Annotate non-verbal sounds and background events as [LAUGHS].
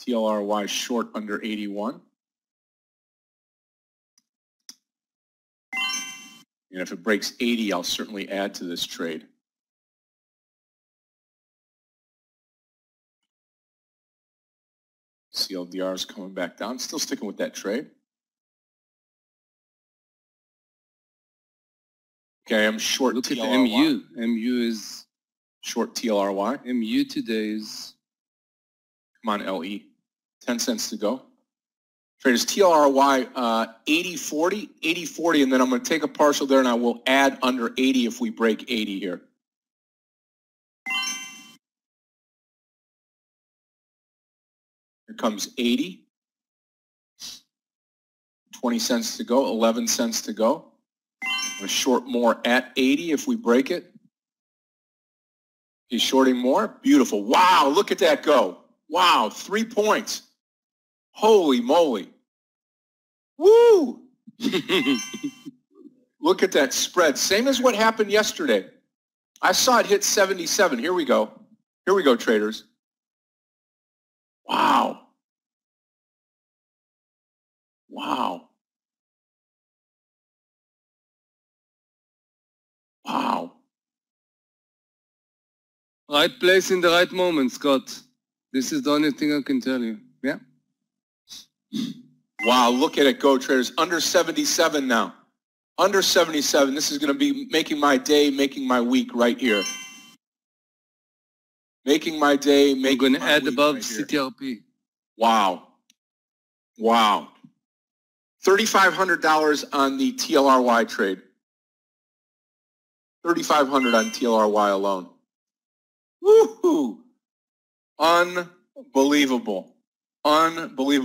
TLRY short under 81. And if it breaks 80, I'll certainly add to this trade. CLDR is coming back down. Still sticking with that trade. Okay, I'm short Look at the MU. MU is, Short TLRY. MU today is, Come on, LE. 10 cents to go. Traders, TLRY uh, 80-40, 80-40, and then I'm going to take a partial there and I will add under 80 if we break 80 here. Here comes 80. 20 cents to go, 11 cents to go. To short more at 80 if we break it. He's shorting more. Beautiful. Wow, look at that go. Wow, three points. Holy moly. Woo! [LAUGHS] Look at that spread. Same as what happened yesterday. I saw it hit 77. Here we go. Here we go, traders. Wow. Wow. Wow. right place in the right moment, Scott. This is the only thing I can tell you. Yeah? Wow, look at it go, traders. Under 77 now. Under 77. This is going to be making my day, making my week right here. Making my day, making going to add above right here. CTRP. Wow. Wow. $3,500 on the TLRY trade. 3,500 on TLRY alone. Woohoo! Unbelievable. Unbelievable.